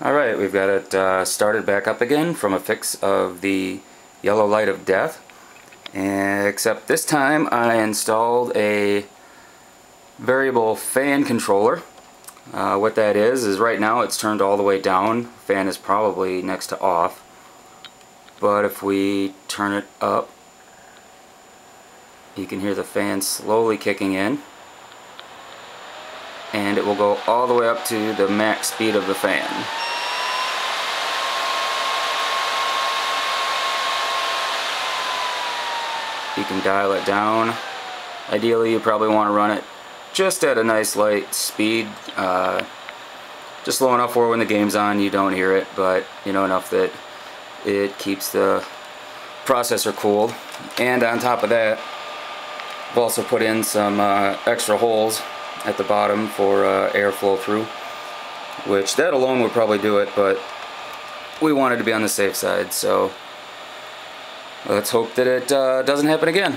Alright, we've got it uh, started back up again from a fix of the yellow light of death. And, except this time I installed a variable fan controller. Uh, what that is, is right now it's turned all the way down. Fan is probably next to off. But if we turn it up, you can hear the fan slowly kicking in. And it will go all the way up to the max speed of the fan. you can dial it down. Ideally you probably want to run it just at a nice light speed uh, just low enough where when the game's on you don't hear it but you know enough that it keeps the processor cooled. And on top of that I've also put in some uh, extra holes at the bottom for uh, airflow through which that alone would probably do it but we wanted to be on the safe side so let's hope that it uh, doesn't happen again.